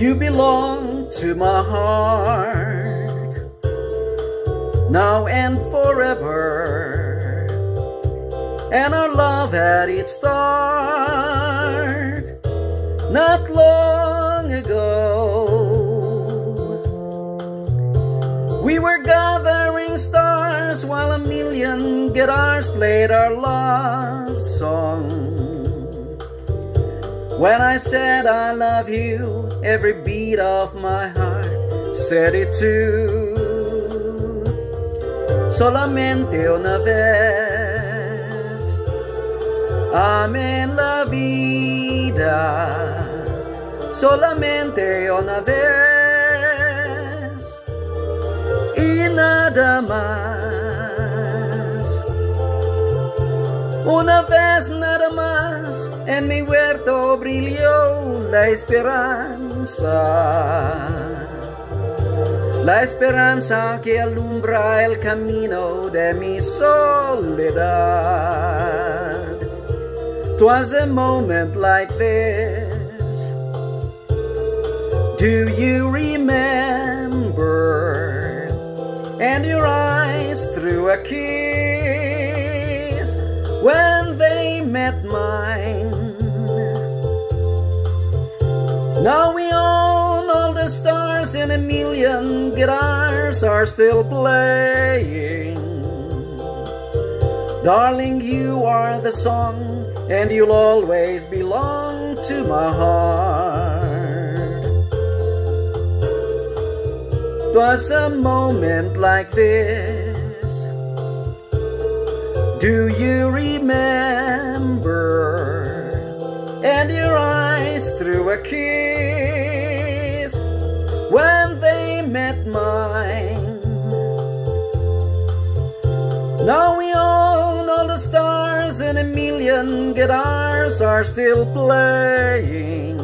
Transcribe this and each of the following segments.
You belong to my heart now and forever. And our love had its start not long ago. We were gathering stars while a million guitars played our love song. When I said I love you, every beat of my heart said it too. Solamente una vez, amen la vida. Solamente una vez y nada más. Una vez más en mi huerto brilló la esperanza. La esperanza que alumbra el camino de mi soledad. Twas a moment like this. Do you remember? And your eyes through a kiss when mine. Now we own all the stars and a million guitars are still playing. Darling, you are the song and you'll always belong to my heart. Twas a moment like this. Do you remember? Eyes through a kiss when they met mine. Now we own all the stars and a million guitars are still playing.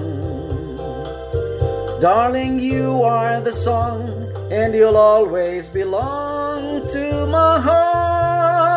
Darling, you are the song and you'll always belong to my heart.